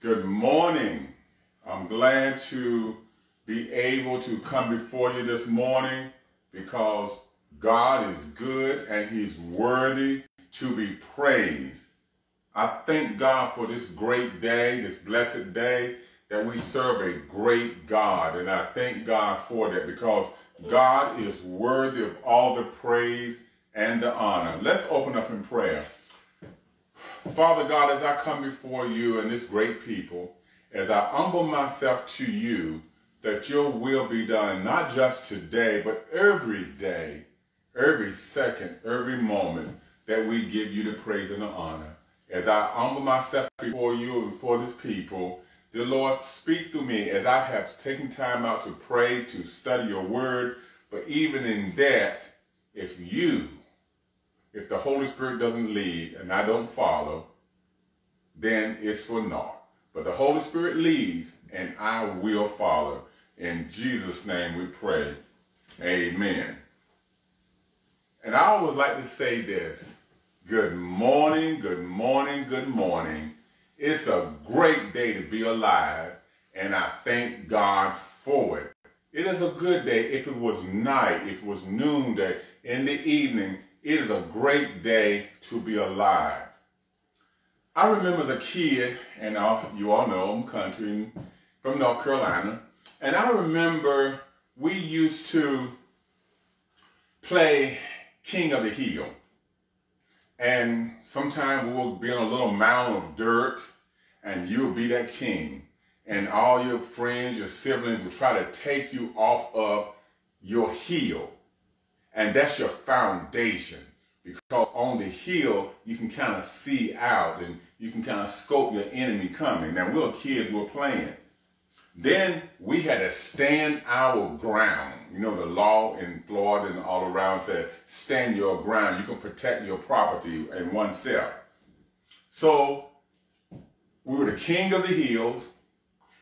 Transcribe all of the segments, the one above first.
Good morning. I'm glad to be able to come before you this morning because God is good and He's worthy to be praised. I thank God for this great day, this blessed day, that we serve a great God. And I thank God for that because God is worthy of all the praise and the honor. Let's open up in prayer. Father God, as I come before you and this great people, as I humble myself to you, that your will be done, not just today, but every day, every second, every moment that we give you the praise and the honor. As I humble myself before you and before this people, dear Lord, speak to me as I have taken time out to pray, to study your word. But even in that, if you if the Holy Spirit doesn't lead and I don't follow, then it's for naught. But the Holy Spirit leads and I will follow. In Jesus' name we pray. Amen. And I always like to say this. Good morning, good morning, good morning. It's a great day to be alive, and I thank God for it. It is a good day if it was night, if it was noonday, in the evening, it is a great day to be alive. I remember as a kid, and you all know I'm country from North Carolina, and I remember we used to play King of the Hill. And sometimes we will be on a little mound of dirt, and you'll be that king. And all your friends, your siblings will try to take you off of your hill. And that's your foundation. Because on the hill, you can kind of see out and you can kind of scope your enemy coming. Now, we are kids, we are playing. Then we had to stand our ground. You know, the law in Florida and all around said, stand your ground. You can protect your property and oneself. So we were the king of the hills.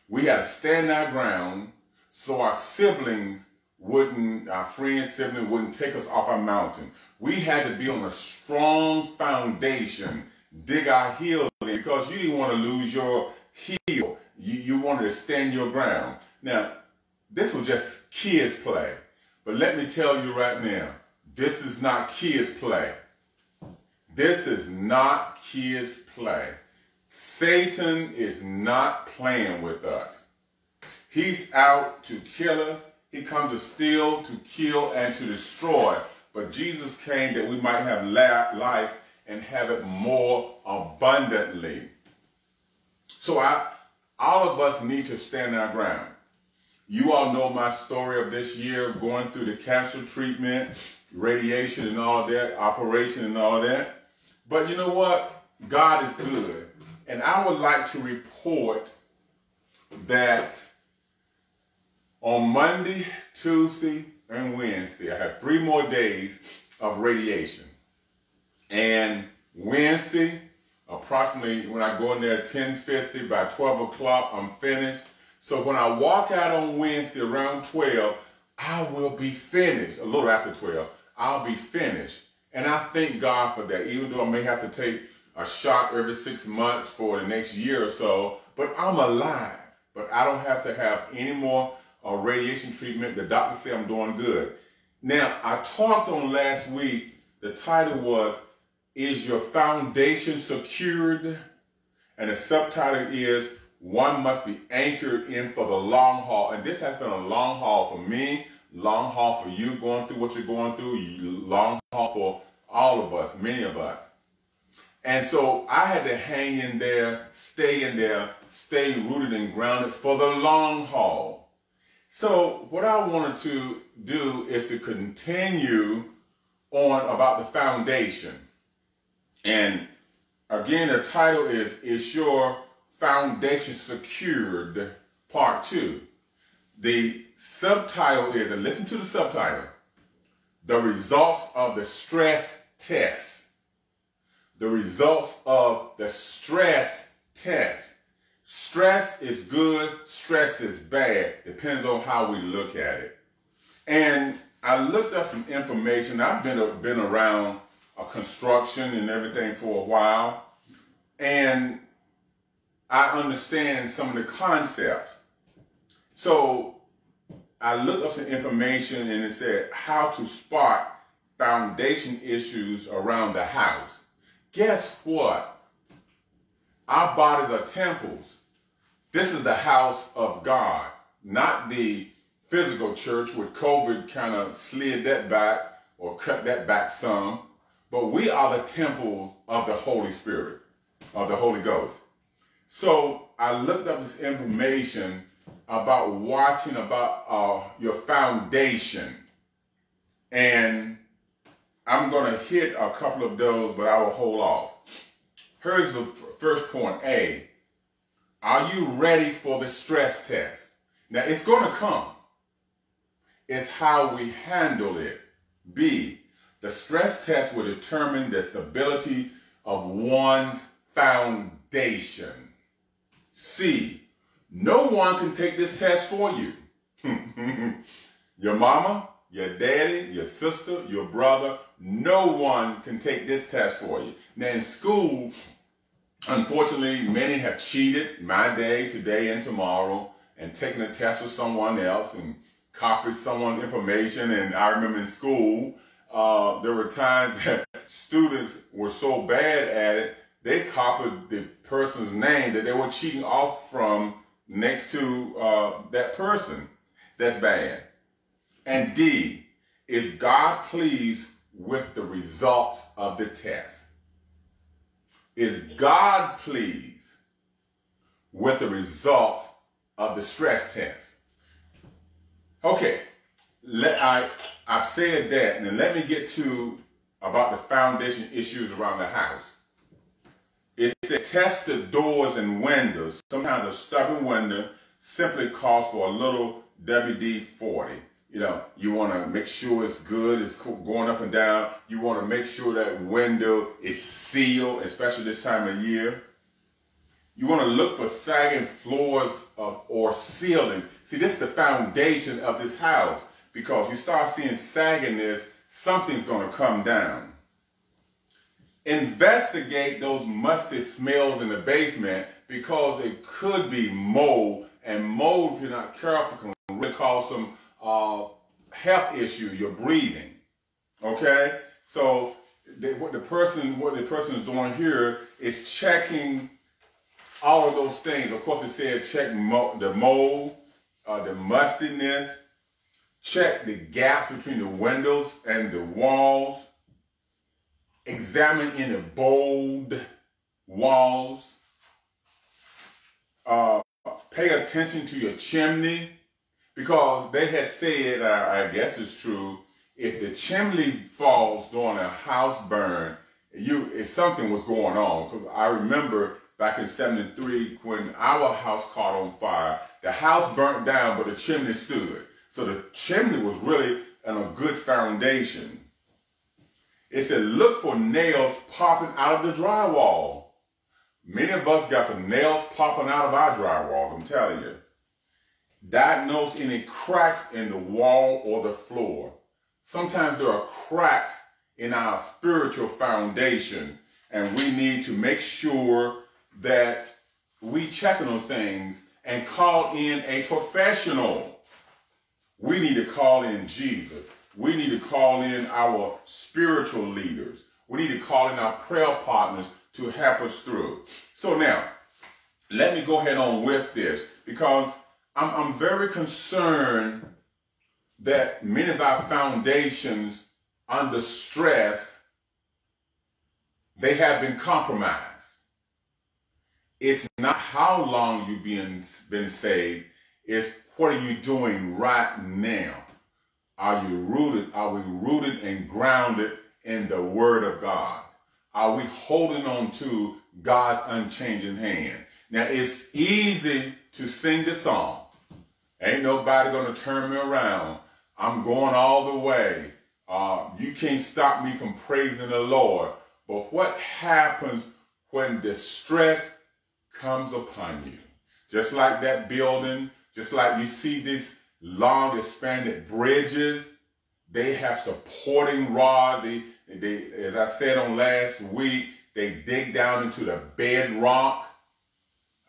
We had to stand our ground so our siblings wouldn't, our friends, siblings wouldn't take us off our mountain. We had to be on a strong foundation, dig our heels in because you didn't want to lose your heel. You, you wanted to stand your ground. Now, this was just kids play. But let me tell you right now, this is not kids play. This is not kids play. Satan is not playing with us. He's out to kill us. He comes to steal, to kill, and to destroy. But Jesus came that we might have life and have it more abundantly. So I, all of us need to stand our ground. You all know my story of this year going through the cancer treatment, radiation and all that, operation and all that. But you know what? God is good. And I would like to report that on Monday, Tuesday, and Wednesday, I have three more days of radiation. And Wednesday, approximately when I go in there at 10.50, by 12 o'clock, I'm finished. So when I walk out on Wednesday around 12, I will be finished. A little after 12, I'll be finished. And I thank God for that, even though I may have to take a shot every six months for the next year or so, but I'm alive. But I don't have to have any more uh, radiation treatment. The doctor said I'm doing good. Now, I talked on last week, the title was, Is Your Foundation Secured? And the subtitle is, One Must Be Anchored in for the Long Haul. And this has been a long haul for me, long haul for you going through what you're going through, long haul for all of us, many of us. And so I had to hang in there, stay in there, stay rooted and grounded for the long haul. So what I wanted to do is to continue on about the foundation. And again, the title is, Is Your Foundation Secured? Part 2. The subtitle is, and listen to the subtitle, The Results of the Stress Test. The results of the stress test. Stress is good, stress is bad. Depends on how we look at it. And I looked up some information. I've been, been around a construction and everything for a while. And I understand some of the concepts. So I looked up some information and it said how to spot foundation issues around the house. Guess what? Our bodies are temples. This is the house of God, not the physical church with COVID kind of slid that back or cut that back some. But we are the temple of the Holy Spirit, of the Holy Ghost. So I looked up this information about watching about uh, your foundation. And I'm going to hit a couple of those, but I will hold off. Here's the first point A. Are you ready for the stress test? Now, it's going to come. It's how we handle it. B. The stress test will determine the stability of one's foundation. C. No one can take this test for you. your mama, your daddy, your sister, your brother, no one can take this test for you. Now in school, unfortunately, many have cheated my day, today, and tomorrow, and taken a test with someone else and copied someone's information. And I remember in school, uh, there were times that students were so bad at it, they copied the person's name that they were cheating off from next to uh, that person. That's bad. And D, is God pleased with the results of the test? Is God pleased with the results of the stress test? Okay, let, I, I've said that, and let me get to about the foundation issues around the house. It said test the doors and windows. Sometimes a stubborn window simply calls for a little WD-40. You know, you want to make sure it's good, it's going up and down. You want to make sure that window is sealed, especially this time of year. You want to look for sagging floors or ceilings. See, this is the foundation of this house because you start seeing sagginess, something's going to come down. Investigate those musty smells in the basement because it could be mold, and mold, if you're not careful, can really cause some uh, health issue. You're breathing. Okay, so what the person, what the person is doing here is checking all of those things. Of course, it said check mo the mold, uh, the mustiness, check the gaps between the windows and the walls examine in the bold walls. Uh, pay attention to your chimney because they had said, I guess it's true, if the chimney falls during a house burn, you if something was going on. I remember back in 73 when our house caught on fire, the house burnt down, but the chimney stood. So the chimney was really in a good foundation. It said, look for nails popping out of the drywall. Many of us got some nails popping out of our drywall, I'm telling you. Diagnose any cracks in the wall or the floor. Sometimes there are cracks in our spiritual foundation, and we need to make sure that we check on those things and call in a professional. We need to call in Jesus we need to call in our spiritual leaders. We need to call in our prayer partners to help us through. So now, let me go ahead on with this because I'm, I'm very concerned that many of our foundations under stress, they have been compromised. It's not how long you've been, been saved, it's what are you doing right now. Are you rooted? Are we rooted and grounded in the word of God? Are we holding on to God's unchanging hand? Now it's easy to sing the song. Ain't nobody gonna turn me around. I'm going all the way. Uh, you can't stop me from praising the Lord. But what happens when distress comes upon you? Just like that building, just like you see this long expanded bridges. They have supporting rods. They, they, as I said on last week, they dig down into the bedrock.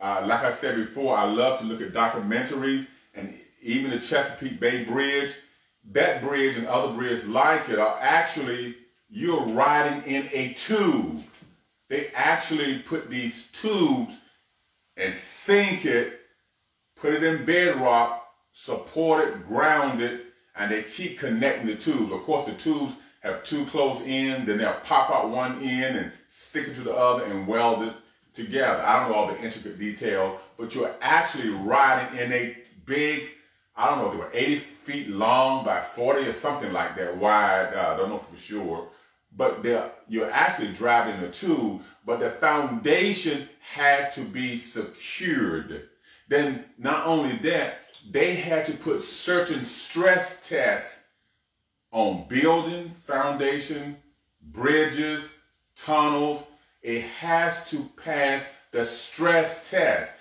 Uh, like I said before, I love to look at documentaries even the Chesapeake Bay Bridge. That bridge and other bridges like it are actually, you're riding in a tube. They actually put these tubes and sink it, put it in bedrock, support it, ground it, and they keep connecting the tubes. Of course, the tubes have two closed ends, then they'll pop out one end and stick it to the other and weld it together. I don't know all the intricate details, but you're actually riding in a big, I don't know, if they were 80 feet long by 40 or something like that wide. Uh, I don't know for sure. But you're actually driving a tube, but the foundation had to be secured. Then not only that, they had to put certain stress tests on buildings, foundation, bridges, tunnels. It has to pass the stress test.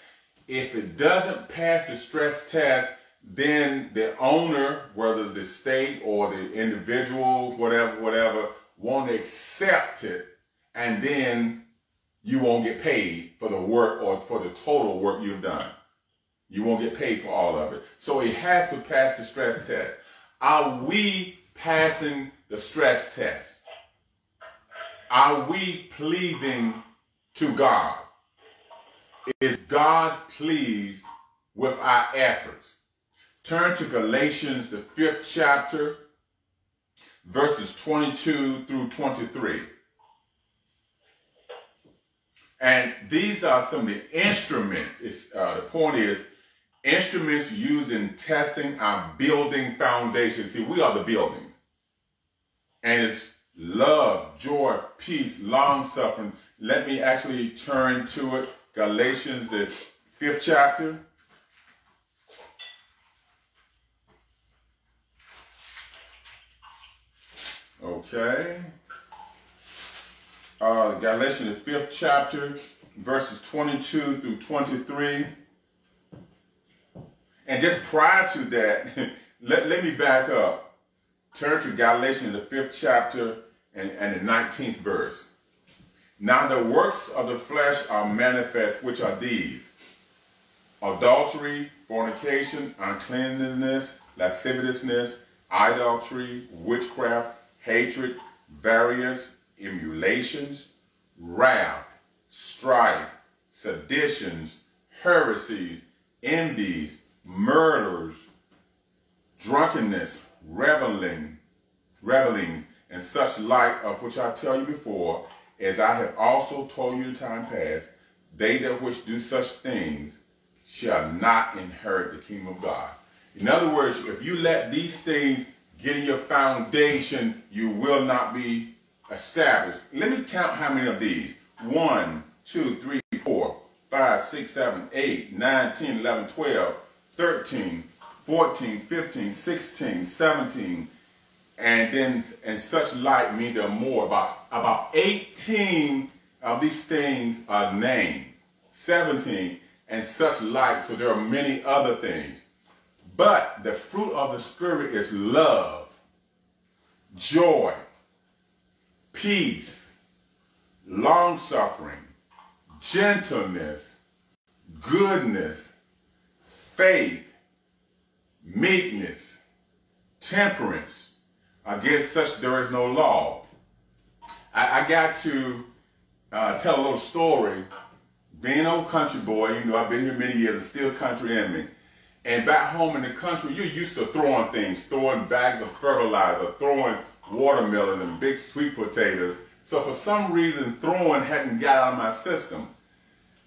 If it doesn't pass the stress test, then the owner, whether it's the state or the individual, whatever, whatever, won't accept it, and then you won't get paid for the work or for the total work you've done. You won't get paid for all of it. So it has to pass the stress test. Are we passing the stress test? Are we pleasing to God? Is God pleased with our efforts? Turn to Galatians, the fifth chapter, verses 22 through 23. And these are some of the instruments. Uh, the point is, instruments used in testing our building foundation. See, we are the buildings. And it's love, joy, peace, long suffering. Let me actually turn to it. Galatians, the fifth chapter. Okay. Uh, Galatians, the fifth chapter, verses 22 through 23. And just prior to that, let, let me back up. Turn to Galatians, the fifth chapter, and, and the 19th verse. Now the works of the flesh are manifest, which are these. Adultery, fornication, uncleanness, lasciviousness, idolatry, witchcraft, hatred, variance, emulations, wrath, strife, seditions, heresies, envies, murders, drunkenness, reveling, revelings, and such like of which I tell you before, as I have also told you in time past, they that which do such things shall not inherit the kingdom of God. In other words, if you let these things get in your foundation, you will not be established. Let me count how many of these. One, two, three, four, five, six, seven, eight, nine, ten, eleven, twelve. 13, 14, 15, 16, 17, and then and such like mean there are more. About, about 18 of these things are named. 17 and such like, so there are many other things. But the fruit of the Spirit is love, joy, peace, long suffering, gentleness, goodness, faith, meekness, temperance. Against such there is no law. I, I got to uh, tell a little story. Being an old country boy, you know, I've been here many years, and still country in me. And back home in the country, you're used to throwing things, throwing bags of fertilizer, throwing watermelons and big sweet potatoes. So for some reason, throwing hadn't got out of my system.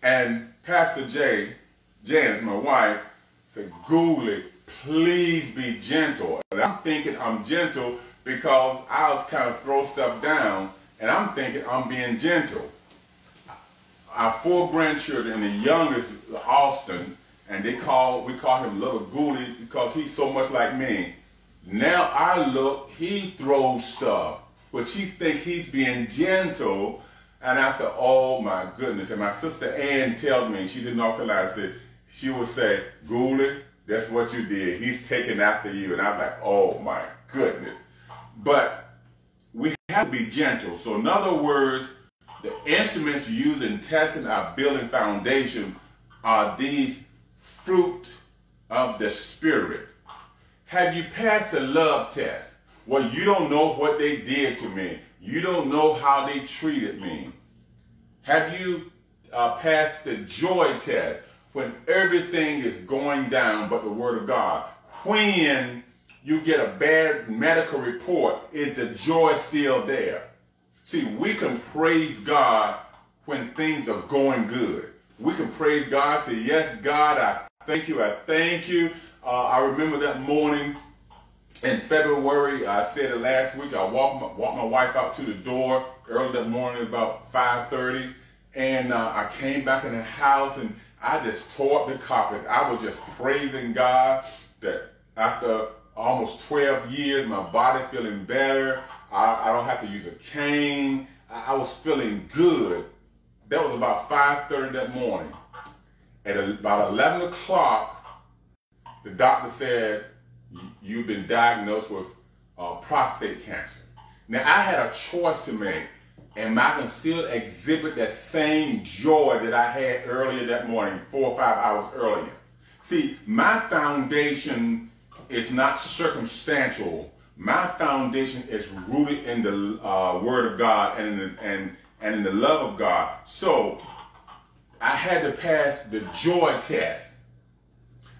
And Pastor Jay, Janice, my wife, said, Gooley, please be gentle. And I'm thinking I'm gentle because I was kind of throw stuff down, and I'm thinking I'm being gentle. Our four grandchildren, the youngest, Austin, and they call we call him Little Gooley because he's so much like me. Now I look, he throws stuff, but she think he's being gentle. And I said, oh my goodness. And my sister Ann tells me, she's in North Carolina, said, she would say, Gooley, that's what you did. He's taking after you. And I was like, oh my goodness. But we have to be gentle. So in other words, the instruments used in testing our building foundation are these fruit of the Spirit. Have you passed the love test? Well, you don't know what they did to me. You don't know how they treated me. Have you uh, passed the joy test when everything is going down but the Word of God? When you get a bad medical report, is the joy still there? See, we can praise God when things are going good. We can praise God, say, Yes, God, I thank you, I thank you. Uh, I remember that morning in February, I said it last week, I walked my, walked my wife out to the door early that morning, about 5.30, and uh, I came back in the house and I just tore up the carpet. I was just praising God that after almost 12 years, my body feeling better. I, I don't have to use a cane. I, I was feeling good. That was about 5.30 that morning. At about 11 o'clock, the doctor said, you've been diagnosed with uh, prostate cancer. Now, I had a choice to make. and I can still exhibit that same joy that I had earlier that morning, four or five hours earlier? See, my foundation is not circumstantial. My foundation is rooted in the uh, Word of God and in the, and, and in the love of God. So I had to pass the joy test.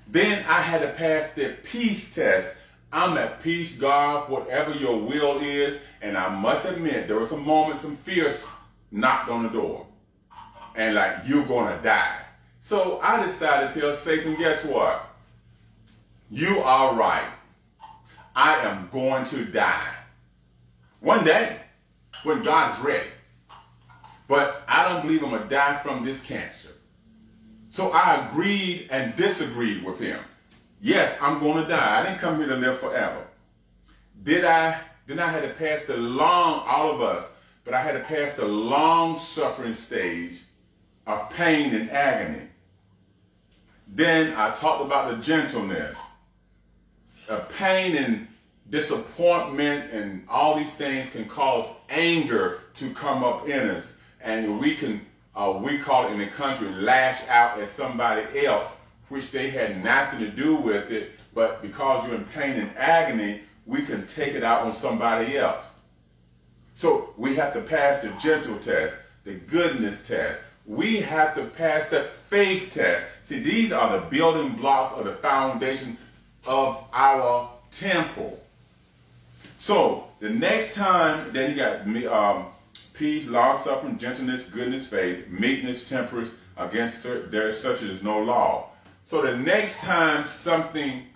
Then I had to pass the peace test. I'm at peace, God, whatever your will is. And I must admit, there was a moment some fears knocked on the door. And like, you're going to die. So I decided to tell Satan, guess what? You are right. I am going to die. One day, when God is ready. But I don't believe I'm going to die from this cancer. So I agreed and disagreed with him. Yes, I'm going to die. I didn't come here to live forever. Did I? Then I had to pass the long, all of us, but I had to pass the long suffering stage of pain and agony. Then I talked about the gentleness. Uh, pain and disappointment and all these things can cause anger to come up in us. And we can uh, we call it in the country, lash out at somebody else, which they had nothing to do with it, but because you're in pain and agony, we can take it out on somebody else. So we have to pass the gentle test, the goodness test. We have to pass the faith test. See, these are the building blocks of the foundation of our temple. So the next time, then he got me, um, peace, long suffering, gentleness, goodness, faith, meekness, temperance. Against there such as no law. So the next time something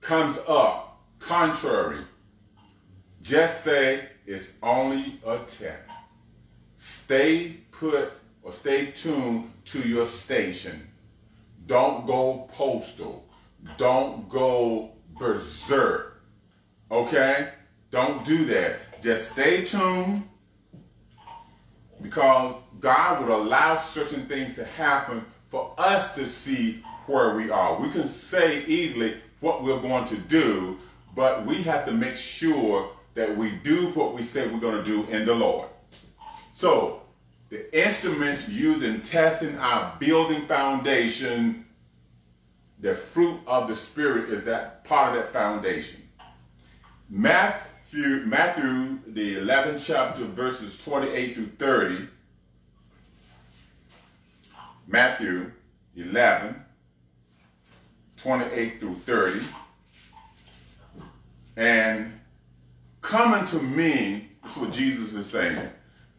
comes up contrary, just say it's only a test. Stay put or stay tuned to your station. Don't go postal. Don't go berserk. Okay? Don't do that. Just stay tuned because God would allow certain things to happen for us to see where we are. We can say easily what we're going to do, but we have to make sure that we do what we say we're going to do in the Lord. So, the instruments used in testing our building foundation, the fruit of the Spirit is that part of that foundation. Math Matthew, the 11th chapter, verses 28 through 30. Matthew 11, 28 through 30. And come unto me, that's what Jesus is saying,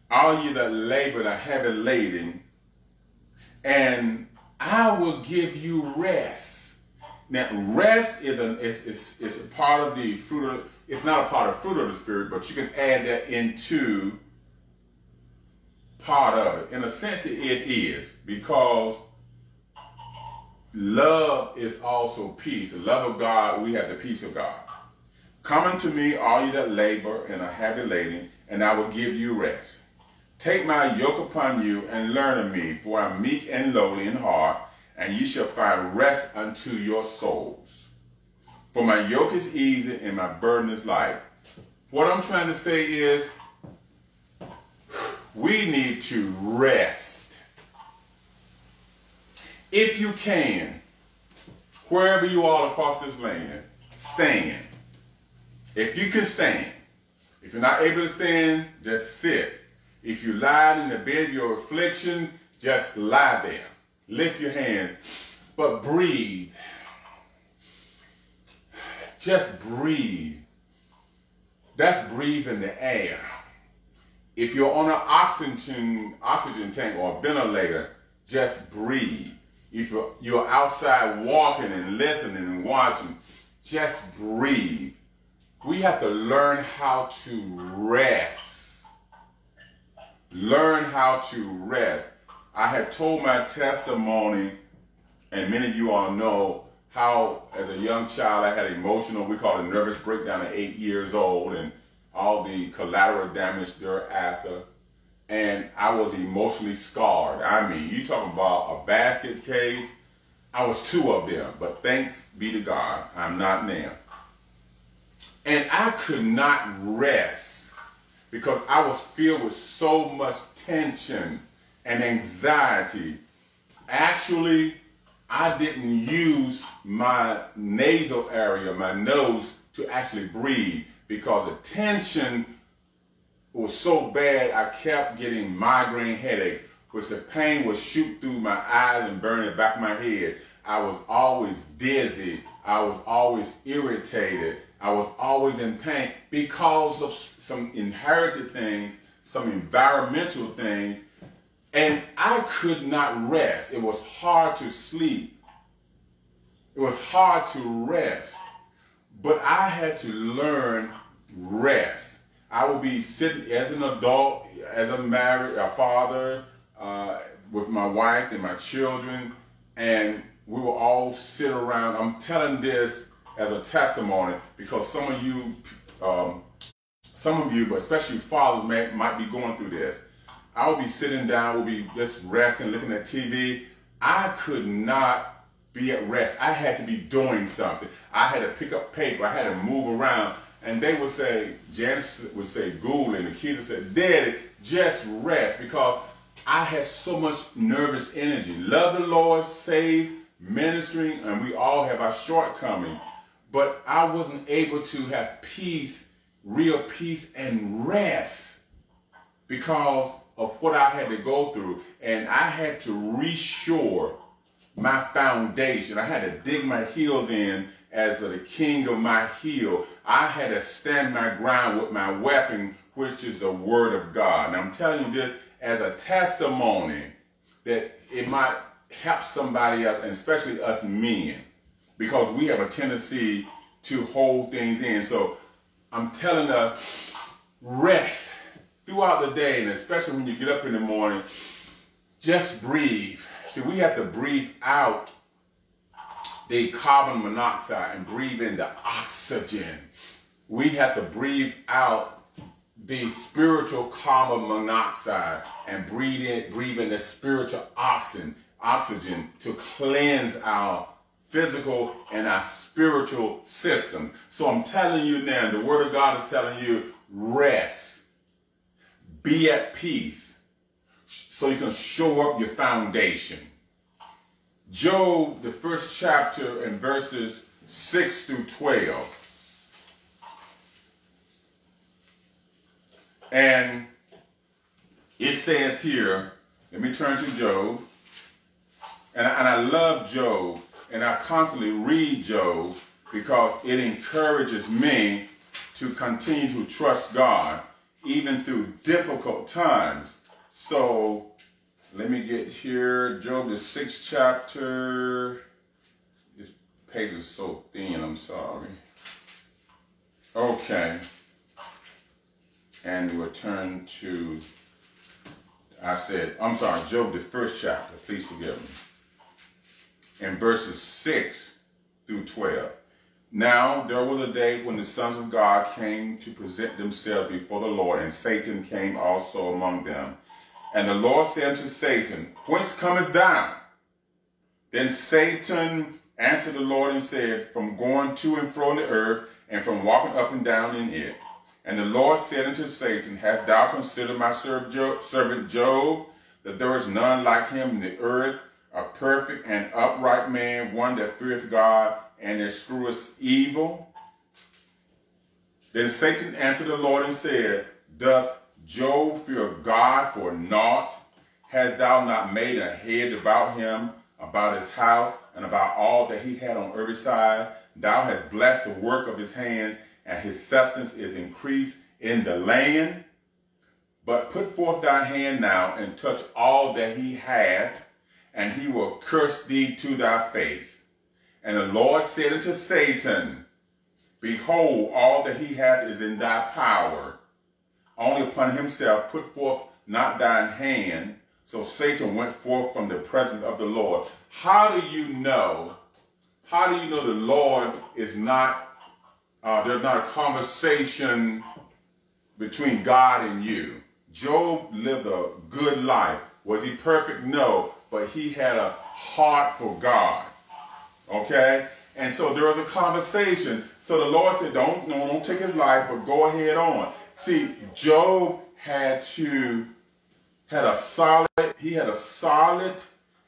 all you that labor are heavy laden, and I will give you rest. Now, rest is a, is, is, is a part of the fruit of it's not a part of fruit of the Spirit, but you can add that into part of it. In a sense, it is because love is also peace. The love of God, we have the peace of God. Come unto me, all you that labor and are heavy laden, and I will give you rest. Take my yoke upon you and learn of me, for I am meek and lowly in heart, and you shall find rest unto your souls. For my yoke is easy and my burden is light. What I'm trying to say is we need to rest. If you can, wherever you are across this land, stand. If you can stand. If you're not able to stand, just sit. If you lie in the bed of your affliction, just lie there. Lift your hands. But breathe. Just breathe. That's breathing the air. If you're on an oxygen oxygen tank or a ventilator, just breathe. If you're, you're outside walking and listening and watching, just breathe. We have to learn how to rest. Learn how to rest. I have told my testimony, and many of you all know how, as a young child, I had emotional, we call it a nervous breakdown at eight years old, and all the collateral damage thereafter. And I was emotionally scarred. I mean, you talking about a basket case. I was two of them, but thanks be to God, I'm not now. And I could not rest because I was filled with so much tension and anxiety. Actually, I didn't use my nasal area, my nose, to actually breathe because the tension was so bad I kept getting migraine headaches, which the pain would shoot through my eyes and burn the back of my head. I was always dizzy. I was always irritated. I was always in pain because of some inherited things, some environmental things, and I could not rest. It was hard to sleep. It was hard to rest. But I had to learn rest. I will be sitting as an adult, as a married, a father, uh, with my wife and my children, and we will all sit around. I'm telling this as a testimony because some of you, um, some of you, but especially fathers, may, might be going through this. I will be sitting down, we'll be just resting, looking at TV. I could not be at rest. I had to be doing something. I had to pick up paper. I had to move around. And they would say, Janice would say, Ghoul, and the kids would say, Daddy, just rest because I had so much nervous energy. Love the Lord, save, ministering, and we all have our shortcomings. But I wasn't able to have peace, real peace, and rest because of what I had to go through. And I had to reshore my foundation. I had to dig my heels in as the king of my heel. I had to stand my ground with my weapon, which is the word of God. And I'm telling you this as a testimony that it might help somebody else, and especially us men, because we have a tendency to hold things in. So I'm telling us, rest throughout the day, and especially when you get up in the morning, just breathe. See, we have to breathe out the carbon monoxide and breathe in the oxygen. We have to breathe out the spiritual carbon monoxide and breathe in, breathe in the spiritual oxygen, oxygen to cleanse our physical and our spiritual system. So I'm telling you now, the word of God is telling you, rest, be at peace, so you can show up your foundation. Job, the first chapter and verses 6 through 12. And it says here, let me turn to Job. And I, and I love Job, and I constantly read Job because it encourages me to continue to trust God even through difficult times. So let me get here. Job, the sixth chapter. This page is so thin, I'm sorry. Okay. And we'll turn to, I said, I'm sorry, Job, the first chapter. Please forgive me. In verses 6 through 12. Now there was a day when the sons of God came to present themselves before the Lord, and Satan came also among them. And the Lord said unto Satan, Whence comest thou? Then Satan answered the Lord and said, From going to and fro in the earth, and from walking up and down in it. And the Lord said unto Satan, Hast thou considered my servant Job, that there is none like him in the earth, a perfect and upright man, one that feareth God and escheweth evil. Then Satan answered the Lord and said, Doth Job fear God for naught? Hast thou not made a hedge about him, about his house, and about all that he had on every side? Thou hast blessed the work of his hands, and his substance is increased in the land. But put forth thy hand now and touch all that he hath, and he will curse thee to thy face. And the Lord said unto Satan, Behold, all that he hath is in thy power. Only upon himself put forth not thine hand. So Satan went forth from the presence of the Lord. How do you know? How do you know the Lord is not, uh, there's not a conversation between God and you? Job lived a good life. Was he perfect? No, but he had a heart for God. Okay? And so there was a conversation. So the Lord said, don't, no, don't take his life, but go ahead on. See, Job had to, had a solid, he had a solid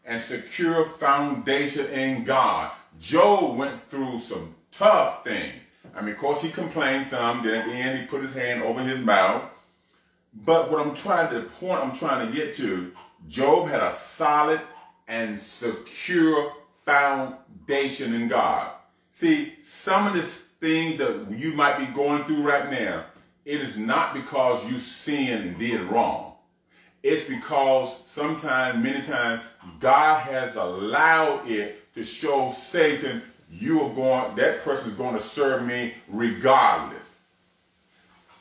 and secure foundation in God. Job went through some tough things. I mean, of course, he complained some. Then at the end, he put his hand over his mouth. But what I'm trying to, point I'm trying to get to, Job had a solid and secure foundation in God. See, some of the things that you might be going through right now, it is not because you sinned and did wrong. It's because sometimes, many times, God has allowed it to show Satan, you are going, that person is going to serve me regardless.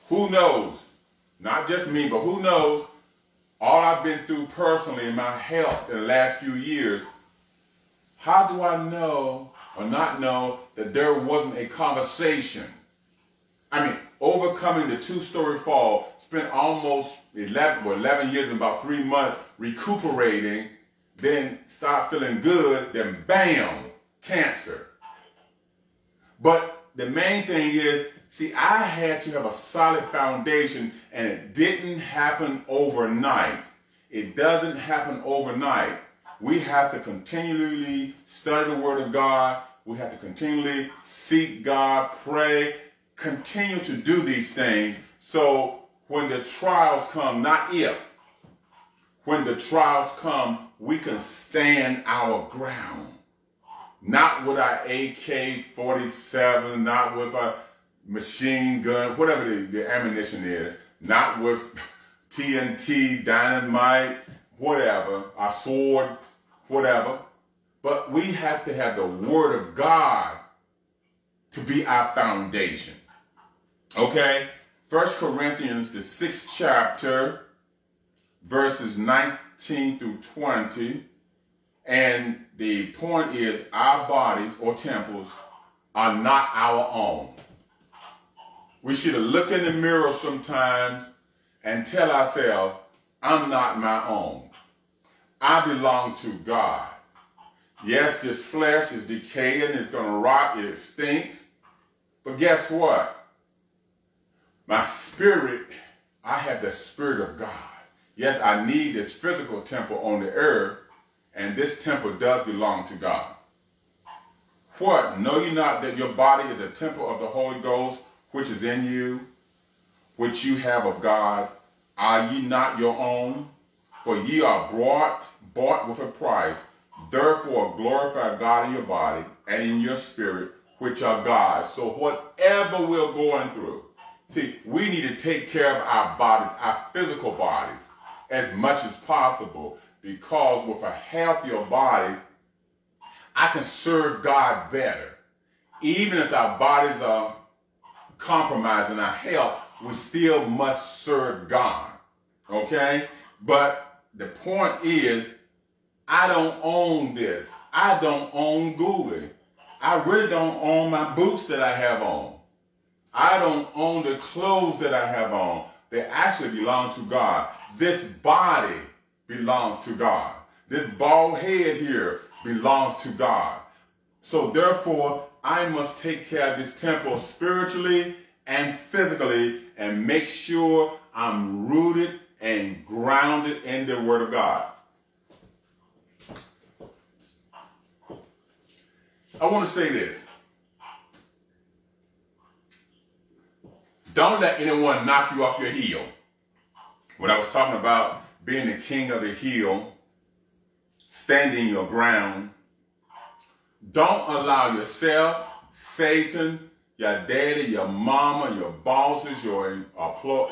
Who knows? Not just me, but who knows? All I've been through personally in my health in the last few years, how do I know or not know that there wasn't a conversation? I mean, overcoming the two-story fall, spent almost 11, well, 11 years and about three months recuperating, then start feeling good, then bam, cancer. But the main thing is, see, I had to have a solid foundation and it didn't happen overnight. It doesn't happen overnight. We have to continually study the Word of God. We have to continually seek God, pray, continue to do these things so when the trials come, not if, when the trials come, we can stand our ground. Not with our AK-47, not with a machine gun, whatever the, the ammunition is, not with TNT, dynamite, whatever, our sword, whatever. But we have to have the Word of God to be our foundation. Okay? First Corinthians, the sixth chapter, verses 19 through 20. And the point is, our bodies or temples are not our own. We should look in the mirror sometimes and tell ourselves, I'm not my own. I belong to God. Yes, this flesh is decaying, it's going to rot, it stinks. But guess what? My spirit, I have the spirit of God. Yes, I need this physical temple on the earth, and this temple does belong to God. What? Know you not that your body is a temple of the Holy Ghost, which is in you, which you have of God? Are ye not your own? For ye are brought, bought with a price. Therefore glorify God in your body and in your spirit, which are God. So whatever we're going through, see, we need to take care of our bodies, our physical bodies, as much as possible, because with a healthier body, I can serve God better. Even if our bodies are compromised in our health, we still must serve God. Okay? But the point is, I don't own this. I don't own Gooley. I really don't own my boots that I have on. I don't own the clothes that I have on. They actually belong to God. This body belongs to God. This bald head here belongs to God. So therefore, I must take care of this temple spiritually and physically and make sure I'm rooted and grounded in the Word of God. I want to say this. Don't let anyone knock you off your heel. What I was talking about being the king of the hill, standing your ground, don't allow yourself, Satan, your daddy, your mama, your bosses, your,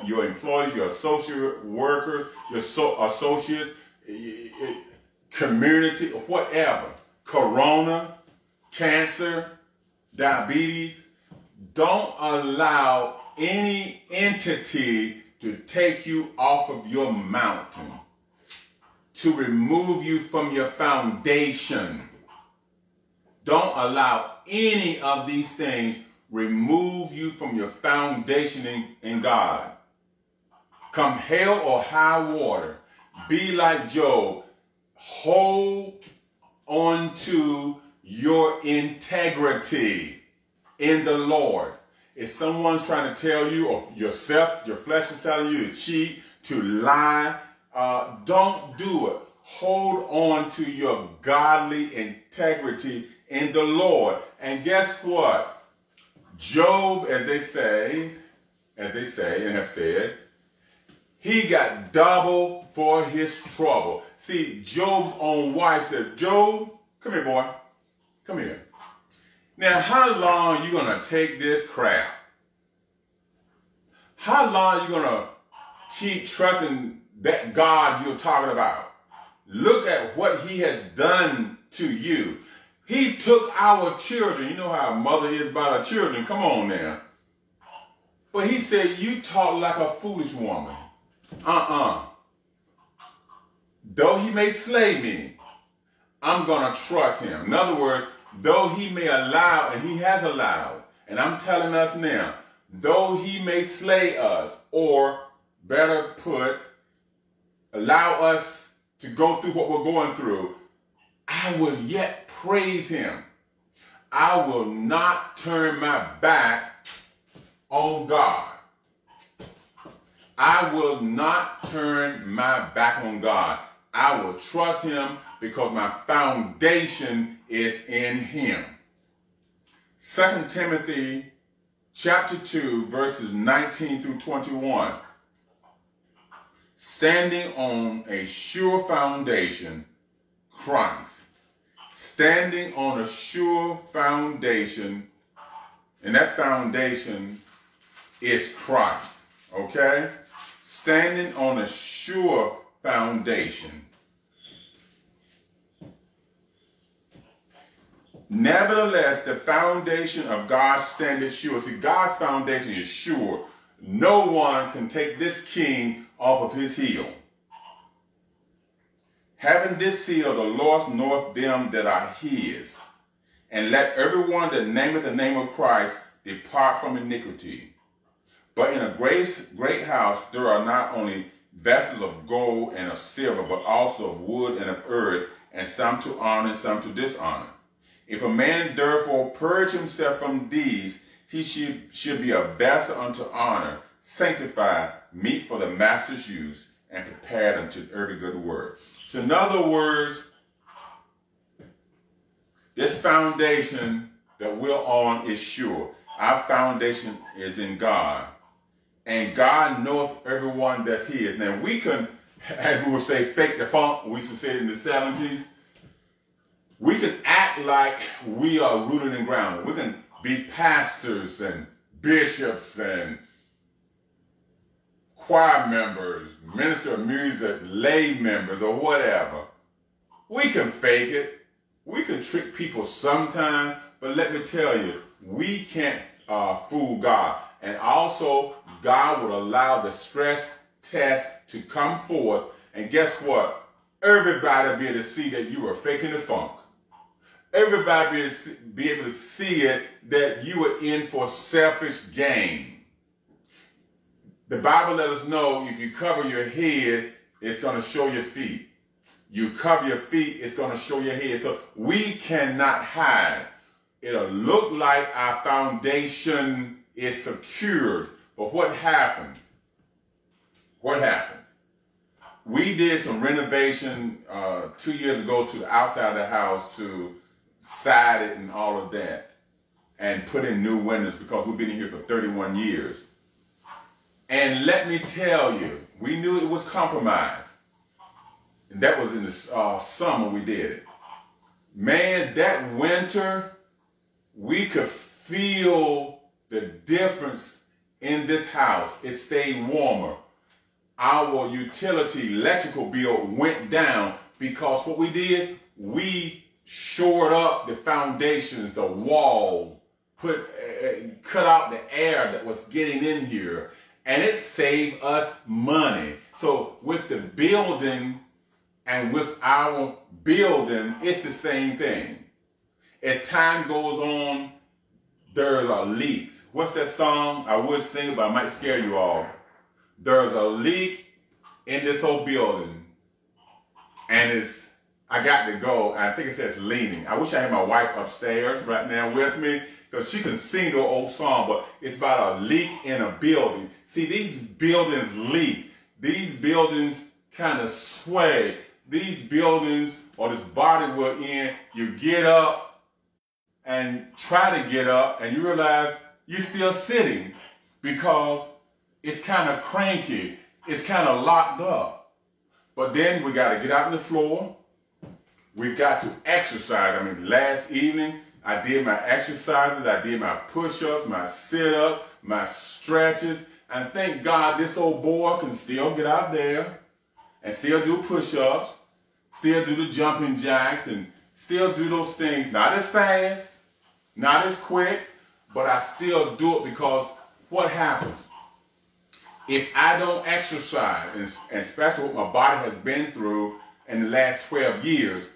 your employees, your associate workers, your so associates, community, whatever, corona, cancer, diabetes, don't allow any entity to take you off of your mountain, to remove you from your foundation. Don't allow any of these things remove you from your foundation in, in God. Come hell or high water, be like Job. Hold on to your integrity in the Lord. If someone's trying to tell you, or yourself, your flesh is telling you to cheat, to lie, uh, don't do it. Hold on to your godly integrity in the Lord. And guess what? Job, as they say, as they say and have said, he got double for his trouble. See, Job's own wife said, Job, come here, boy. Come here. Now, how long you going to take this crap? How long you going to keep trusting that God you're talking about? Look at what he has done to you. He took our children. You know how a mother is about her children. Come on now. But he said, you talk like a foolish woman. Uh-uh. Though he may slay me, I'm going to trust him. In other words, though he may allow, and he has allowed, and I'm telling us now, though he may slay us, or better put, allow us to go through what we're going through, I will yet praise him. I will not turn my back on God. I will not turn my back on God. I will trust him because my foundation is in him. 2 Timothy chapter 2 verses 19 through 21. Standing on a sure foundation, Christ. Standing on a sure foundation, and that foundation is Christ. Okay? Standing on a sure foundation. Nevertheless, the foundation of God standeth sure. See, God's foundation is sure. No one can take this king off of his heel. Having this seal, the Lord knoweth them that are his. And let everyone that nameth the name of Christ depart from iniquity. But in a great, great house there are not only vessels of gold and of silver, but also of wood and of earth, and some to honor and some to dishonor. If a man therefore purge himself from these, he should, should be a vessel unto honor, sanctified, meet for the master's use, and prepared unto every good work. So in other words, this foundation that we're on is sure. Our foundation is in God. And God knoweth everyone that's his. Now we can, as we would say, fake the funk. We used to say in the 70s we can act like we are rooted and grounded. We can be pastors and bishops and choir members, minister of music, lay members, or whatever. We can fake it. We can trick people sometimes, but let me tell you, we can't uh, fool God. And also, God will allow the stress test to come forth. And guess what? Everybody be able to see that you were faking the funk everybody be, be able to see it that you are in for selfish gain. The Bible let us know if you cover your head, it's going to show your feet. You cover your feet, it's going to show your head. So we cannot hide. It'll look like our foundation is secured. But what happens? What happens? We did some renovation uh, two years ago to the outside of the house to side it and all of that and put in new windows because we've been here for 31 years. And let me tell you, we knew it was compromised. And that was in the uh, summer we did it. Man, that winter, we could feel the difference in this house. It stayed warmer. Our utility electrical bill went down because what we did, we shored up the foundations, the wall, put uh, cut out the air that was getting in here, and it saved us money. So with the building and with our building, it's the same thing. As time goes on, there's a leaks. What's that song? I would sing, but I might scare you all. There's a leak in this old building, and it's I got to go. I think it says leaning. I wish I had my wife upstairs right now with me because she can sing the old song, but it's about a leak in a building. See, these buildings leak. These buildings kind of sway. These buildings or this body we're in, you get up and try to get up and you realize you're still sitting because it's kind of cranky. It's kind of locked up. But then we got to get out on the floor We've got to exercise. I mean, last evening, I did my exercises. I did my push-ups, my sit-ups, my stretches. And thank God this old boy can still get out there and still do push-ups, still do the jumping jacks, and still do those things. Not as fast, not as quick, but I still do it because what happens? If I don't exercise, and especially what my body has been through in the last 12 years,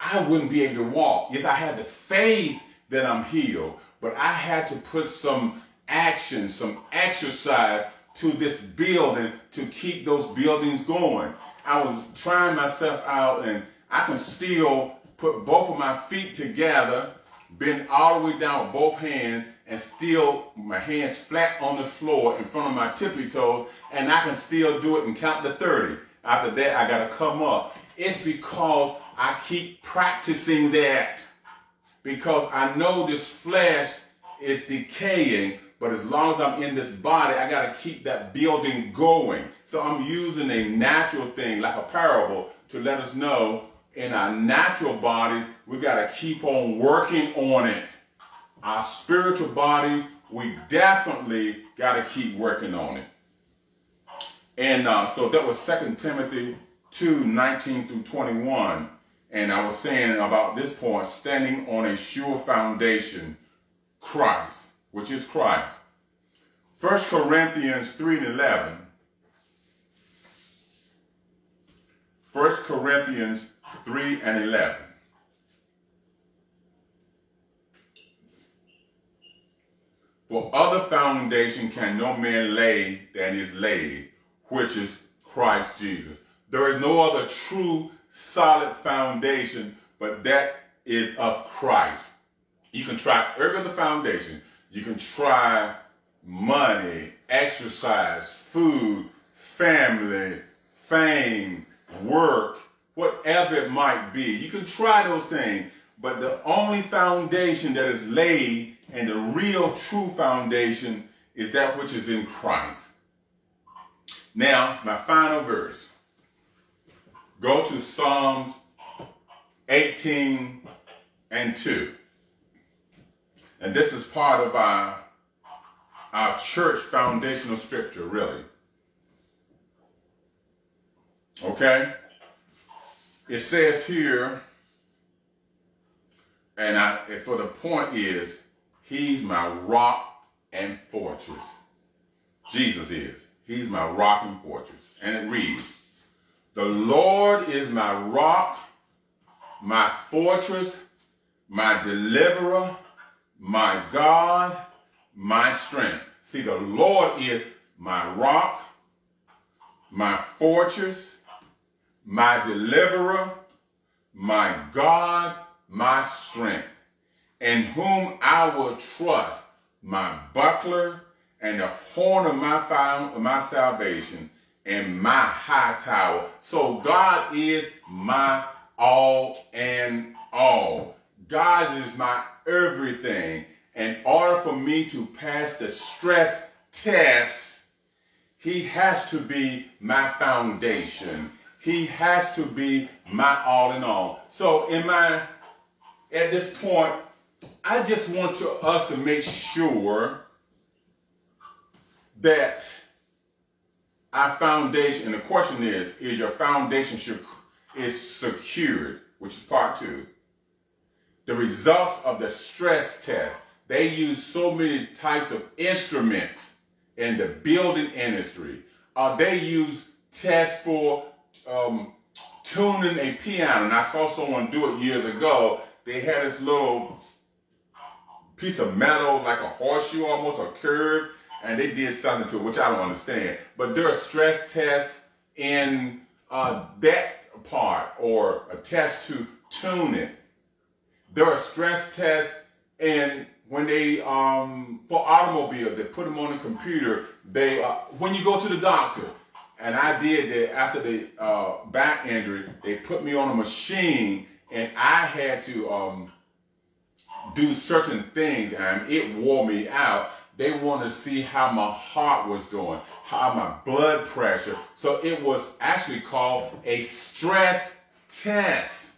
I wouldn't be able to walk. Yes, I had the faith that I'm healed, but I had to put some action, some exercise to this building to keep those buildings going. I was trying myself out and I can still put both of my feet together, bend all the way down with both hands, and still my hands flat on the floor in front of my tippy toes, and I can still do it and count to 30. After that, I got to come up. It's because I keep practicing that because I know this flesh is decaying, but as long as I'm in this body, I got to keep that building going. So I'm using a natural thing like a parable to let us know in our natural bodies, we got to keep on working on it. Our spiritual bodies, we definitely got to keep working on it. And uh, so that was 2 Timothy 2, 19 through 21. And I was saying about this point, standing on a sure foundation, Christ, which is Christ. 1 Corinthians 3 and 11. 1 Corinthians 3 and 11. For other foundation can no man lay than is laid, which is Christ Jesus. There is no other true solid foundation, but that is of Christ. You can try every other foundation. You can try money, exercise, food, family, fame, work, whatever it might be. You can try those things, but the only foundation that is laid and the real true foundation is that which is in Christ. Now, my final verse. Go to Psalms 18 and 2. And this is part of our, our church foundational scripture, really. Okay? It says here, and I, for the point is, he's my rock and fortress. Jesus is. He's my rock and fortress. And it reads, the Lord is my rock, my fortress, my deliverer, my God, my strength. See, the Lord is my rock, my fortress, my deliverer, my God, my strength, in whom I will trust, my buckler and the horn of my, my salvation and my high tower. So God is my all and all. God is my everything. In order for me to pass the stress test, he has to be my foundation. He has to be my all in all. So in my at this point, I just want to, us to make sure that our foundation, and the question is, is your foundation is secured, which is part two. The results of the stress test, they use so many types of instruments in the building industry. Uh, they use tests for um, tuning a piano, and I saw someone do it years ago. They had this little piece of metal, like a horseshoe almost, a curve, and they did something to it, which I don't understand. But there are stress tests in uh, that part or a test to tune it. There are stress tests and when they, um, for automobiles, they put them on the computer. They, uh, when you go to the doctor, and I did that after the uh, back injury, they put me on a machine and I had to um, do certain things and it wore me out. They want to see how my heart was doing, how my blood pressure. So it was actually called a stress test.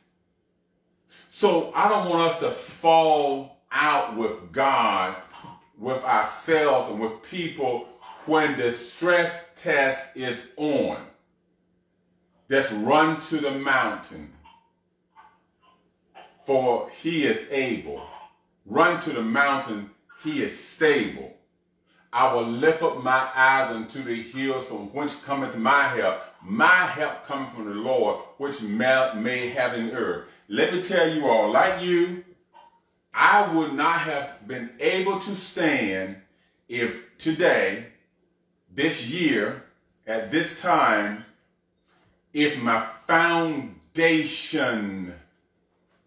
So I don't want us to fall out with God, with ourselves, and with people when the stress test is on. Just run to the mountain, for he is able. Run to the mountain, he is stable. I will lift up my eyes unto the hills from whence cometh my help. My help cometh from the Lord, which made heaven and earth. Let me tell you all, like you, I would not have been able to stand if today, this year, at this time, if my foundation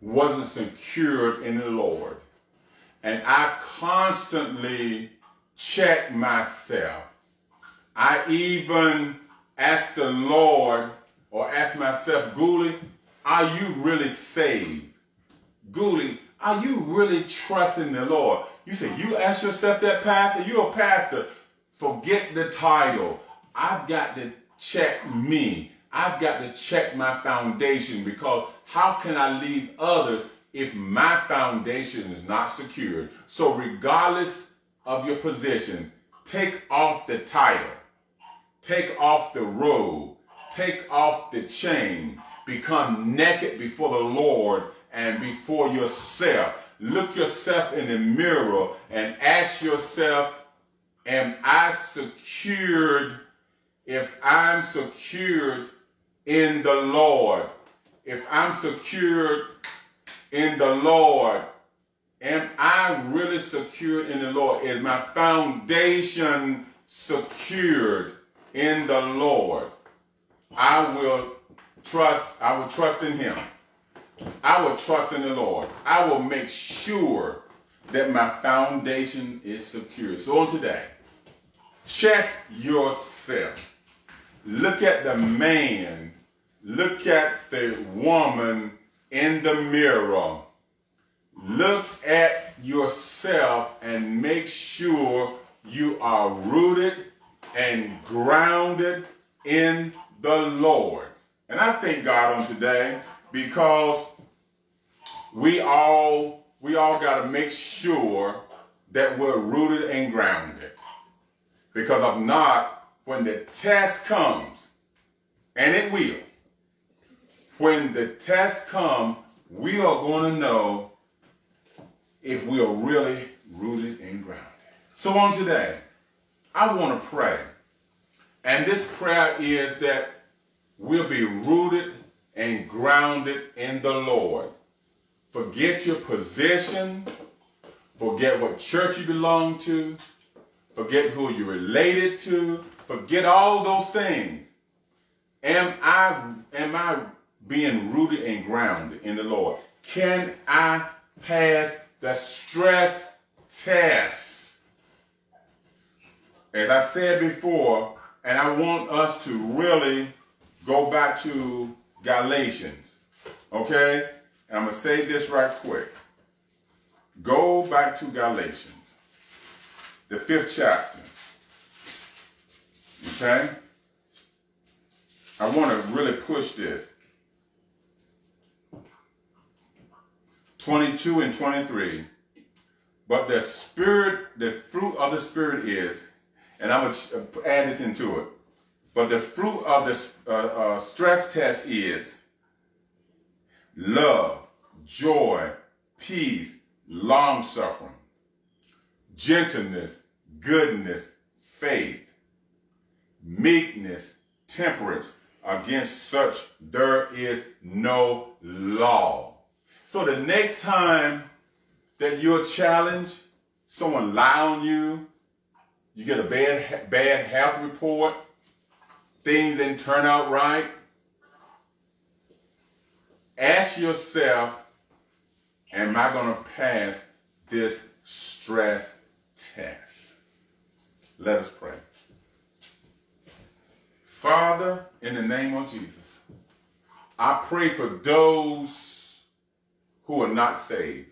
wasn't secured in the Lord. And I constantly check myself. I even ask the Lord or ask myself, Gooley, are you really saved? Gooley, are you really trusting the Lord? You say, you ask yourself that, Pastor? You're a pastor. Forget the title. I've got to check me. I've got to check my foundation because how can I leave others if my foundation is not secured. So regardless of your position, take off the title, take off the robe, take off the chain, become naked before the Lord and before yourself. Look yourself in the mirror and ask yourself, am I secured? If I'm secured in the Lord, if I'm secured in the Lord? Am I really secured in the Lord? Is my foundation secured in the Lord? I will trust, I will trust in him. I will trust in the Lord. I will make sure that my foundation is secure. So on today, check yourself. Look at the man. Look at the woman in the mirror. Look at yourself and make sure you are rooted and grounded in the Lord. And I thank God on today because we all we all got to make sure that we're rooted and grounded. Because if not, when the test comes, and it will, when the test come, we are going to know if we are really rooted and grounded. So on today, I want to pray. And this prayer is that we'll be rooted and grounded in the Lord. Forget your position. Forget what church you belong to. Forget who you're related to. Forget all those things. Am I, am I being rooted and grounded in the Lord. Can I pass the stress test? As I said before, and I want us to really go back to Galatians, okay? And I'm going to say this right quick. Go back to Galatians, the fifth chapter. Okay? I want to really push this. 22 and 23. But the spirit, the fruit of the spirit is, and I'm going to add this into it. But the fruit of the uh, uh, stress test is love, joy, peace, long suffering, gentleness, goodness, faith, meekness, temperance. Against such there is no law. So the next time that you're challenged, someone lie on you, you get a bad bad health report, things didn't turn out right, ask yourself, am I going to pass this stress test? Let us pray. Father, in the name of Jesus, I pray for those who are not saved,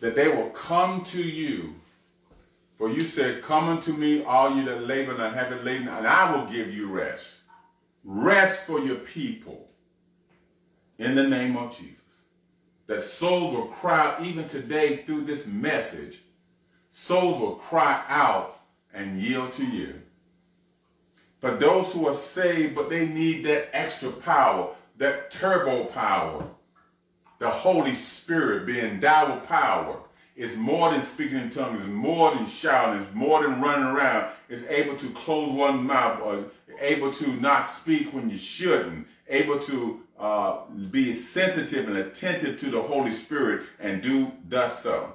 that they will come to you. For you said, Come unto me, all you that labor and are heavy laden, and I will give you rest. Rest for your people in the name of Jesus. That souls will cry out, even today through this message, souls will cry out and yield to you. For those who are saved, but they need that extra power, that turbo power, the Holy Spirit being double power. is more than speaking in tongues, it's more than shouting, it's more than running around. It's able to close one mouth or able to not speak when you shouldn't, able to uh, be sensitive and attentive to the Holy Spirit and do thus so.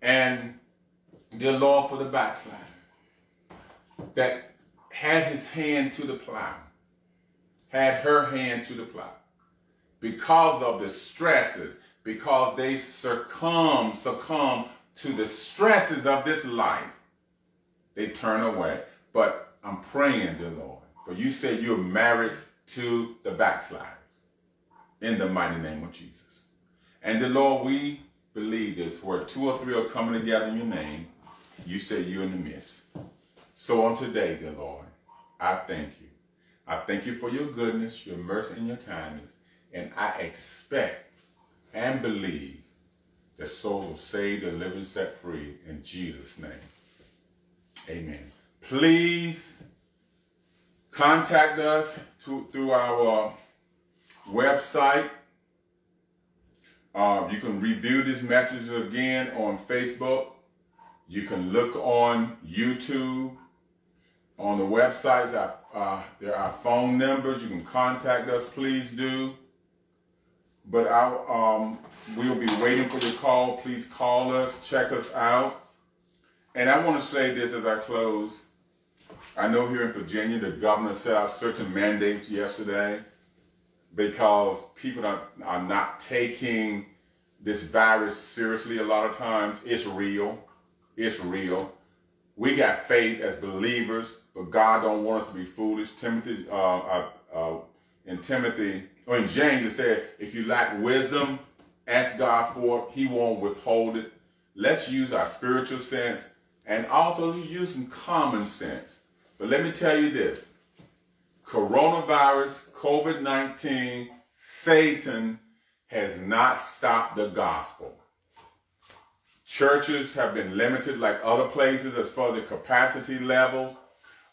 And dear Lord, for the backslider that had his hand to the plow, had her hand to the plow, because of the stresses, because they succumb, succumb to the stresses of this life, they turn away. But I'm praying, dear Lord, for you said you're married to the backsliders in the mighty name of Jesus. And the Lord, we believe this where two or three are coming together in your name, you said you're in the midst. So on today, dear Lord, I thank you. I thank you for your goodness, your mercy, and your kindness. And I expect and believe that souls will saved, delivered, set free in Jesus' name. Amen. Please contact us to, through our website. Uh, you can review this message again on Facebook. You can look on YouTube. On the websites, uh, there are phone numbers. You can contact us. Please do. But I, um, we'll be waiting for your call. Please call us. Check us out. And I want to say this as I close. I know here in Virginia, the governor set out certain mandates yesterday because people are, are not taking this virus seriously a lot of times. It's real. It's real. We got faith as believers, but God don't want us to be foolish. Timothy, uh, uh, uh, in Timothy, or in James, it said, if you lack wisdom, ask God for it. He won't withhold it. Let's use our spiritual sense and also use some common sense. But let me tell you this. Coronavirus, COVID-19, Satan has not stopped the gospel. Churches have been limited like other places as far as the capacity level,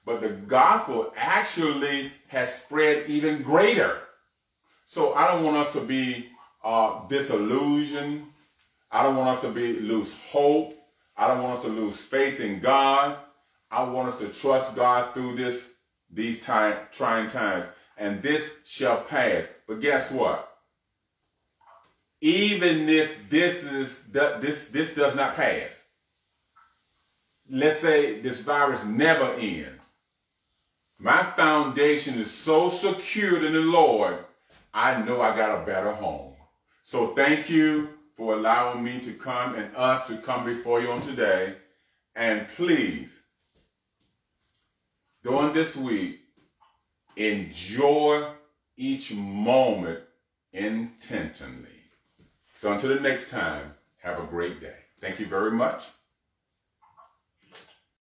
but the gospel actually has spread even greater. So I don't want us to be uh, disillusioned. I don't want us to be lose hope. I don't want us to lose faith in God. I want us to trust God through this these time, trying times. And this shall pass. But guess what? Even if this is this this does not pass. Let's say this virus never ends. My foundation is so secured in the Lord, I know I got a better home. So thank you for allowing me to come and us to come before you on today. And please, during this week, enjoy each moment intentionally. So until the next time, have a great day. Thank you very much.